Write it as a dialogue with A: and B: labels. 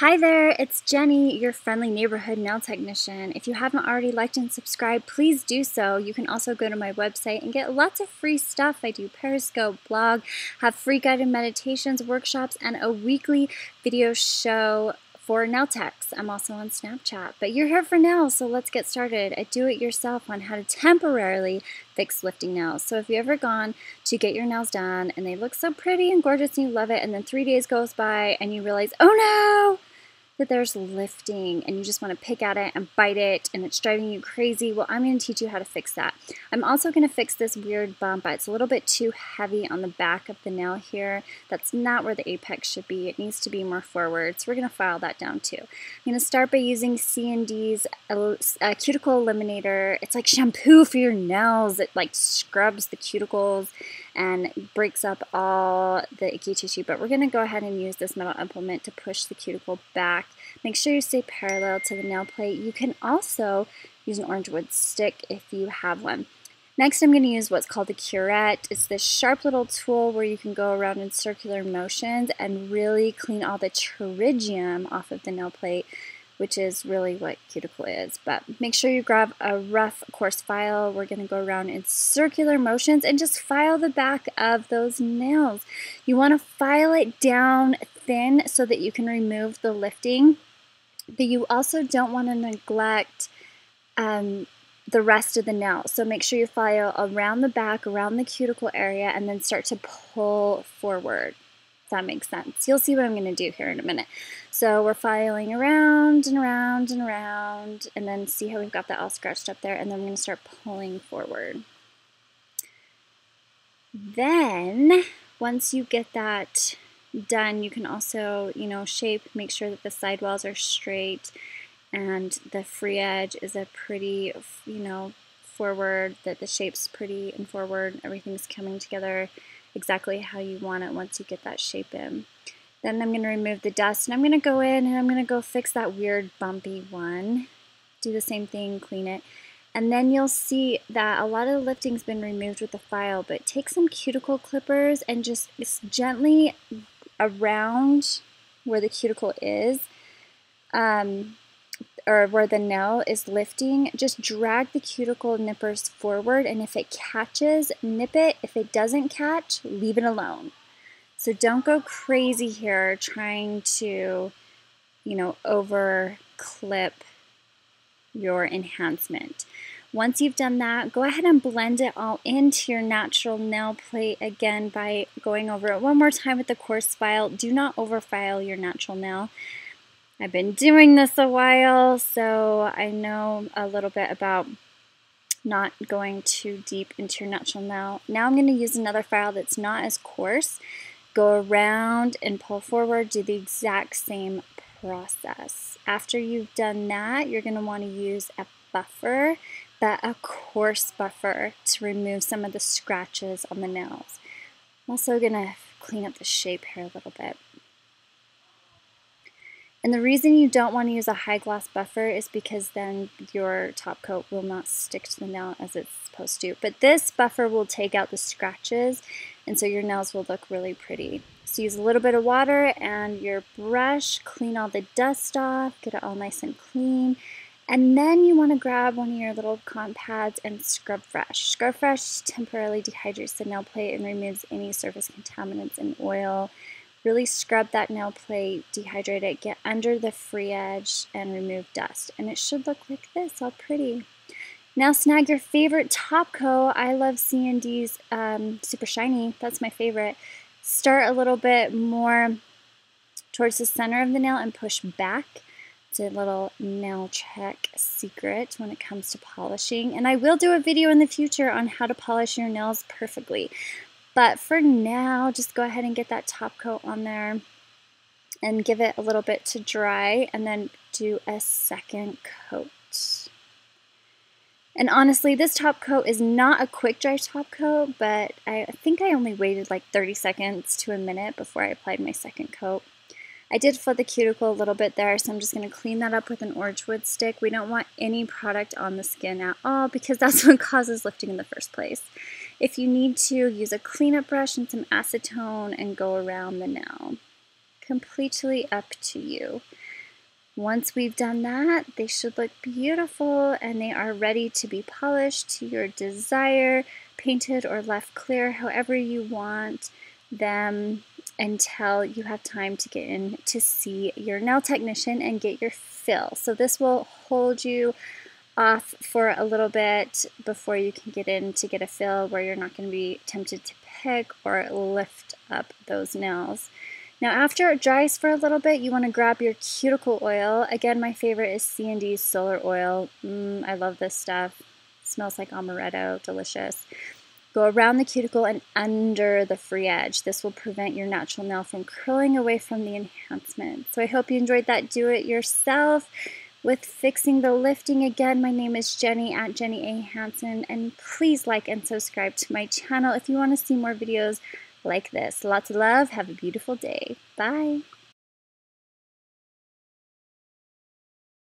A: Hi there, it's Jenny, your friendly neighborhood nail technician. If you haven't already liked and subscribed, please do so. You can also go to my website and get lots of free stuff. I do Periscope, blog, have free guided meditations, workshops, and a weekly video show for nail techs. I'm also on Snapchat. But you're here for nails, so let's get started. I do it yourself on how to temporarily fix lifting nails. So if you've ever gone to get your nails done and they look so pretty and gorgeous and you love it, and then three days goes by and you realize, oh no, that there's lifting and you just want to pick at it and bite it and it's driving you crazy, well, I'm going to teach you how to fix that. I'm also going to fix this weird bump. It's a little bit too heavy on the back of the nail here. That's not where the apex should be. It needs to be more forward. So we're going to file that down too. I'm going to start by using CND's uh, cuticle eliminator. It's like shampoo for your nails. It like scrubs the cuticles and breaks up all the icky tissue. But we're going to go ahead and use this metal implement to push the cuticle back. Make sure you stay parallel to the nail plate. You can also use an orange wood stick if you have one. Next, I'm going to use what's called a curette. It's this sharp little tool where you can go around in circular motions and really clean all the pterygium off of the nail plate which is really what cuticle is. But make sure you grab a rough coarse file. We're going to go around in circular motions and just file the back of those nails. You want to file it down thin so that you can remove the lifting, but you also don't want to neglect um, the rest of the nail. So make sure you file around the back, around the cuticle area, and then start to pull forward that makes sense. You'll see what I'm going to do here in a minute. So we're filing around and around and around, and then see how we've got that all scratched up there, and then I'm going to start pulling forward. Then, once you get that done, you can also, you know, shape, make sure that the sidewalls are straight, and the free edge is a pretty, you know, forward, that the shape's pretty and forward, everything's coming together exactly how you want it once you get that shape in. Then I'm going to remove the dust and I'm going to go in and I'm going to go fix that weird bumpy one. Do the same thing, clean it. And then you'll see that a lot of the lifting's been removed with the file, but take some cuticle clippers and just, just gently around where the cuticle is. Um, or where the nail is lifting, just drag the cuticle nippers forward and if it catches, nip it. If it doesn't catch, leave it alone. So don't go crazy here trying to, you know, over clip your enhancement. Once you've done that, go ahead and blend it all into your natural nail plate again by going over it one more time with the coarse file. Do not over file your natural nail. I've been doing this a while, so I know a little bit about not going too deep into your natural nail. Now I'm going to use another file that's not as coarse. Go around and pull forward, do the exact same process. After you've done that, you're going to want to use a buffer, but a coarse buffer to remove some of the scratches on the nails. I'm also going to clean up the shape here a little bit. And the reason you don't want to use a high gloss buffer is because then your top coat will not stick to the nail as it's supposed to. But this buffer will take out the scratches and so your nails will look really pretty. So use a little bit of water and your brush, clean all the dust off, get it all nice and clean. And then you want to grab one of your little cotton pads and scrub fresh. Scrub fresh temporarily dehydrates the nail plate and removes any surface contaminants and oil Really scrub that nail plate, dehydrate it, get under the free edge, and remove dust. And it should look like this, all pretty. Now snag your favorite top coat. I love CND's um, Super Shiny. That's my favorite. Start a little bit more towards the center of the nail and push back. It's a little nail check secret when it comes to polishing. And I will do a video in the future on how to polish your nails perfectly. But for now, just go ahead and get that top coat on there and give it a little bit to dry and then do a second coat. And honestly, this top coat is not a quick dry top coat, but I think I only waited like 30 seconds to a minute before I applied my second coat. I did flood the cuticle a little bit there, so I'm just going to clean that up with an orange wood stick. We don't want any product on the skin at all because that's what causes lifting in the first place. If you need to, use a cleanup brush and some acetone and go around the nail. Completely up to you. Once we've done that, they should look beautiful and they are ready to be polished to your desire, painted or left clear, however you want them until you have time to get in to see your nail technician and get your fill. So this will hold you off for a little bit before you can get in to get a fill where you're not going to be tempted to pick or lift up those nails. Now after it dries for a little bit, you want to grab your cuticle oil. Again, my favorite is CND's Solar Oil. Mm, I love this stuff. It smells like amaretto, delicious. Go around the cuticle and under the free edge. This will prevent your natural nail from curling away from the enhancement. So I hope you enjoyed that do it yourself with fixing the lifting. Again my name is jenny at jenny a. Hansen and please like and subscribe to my channel if you want to see more videos like this. Lots of love. Have a beautiful day. Bye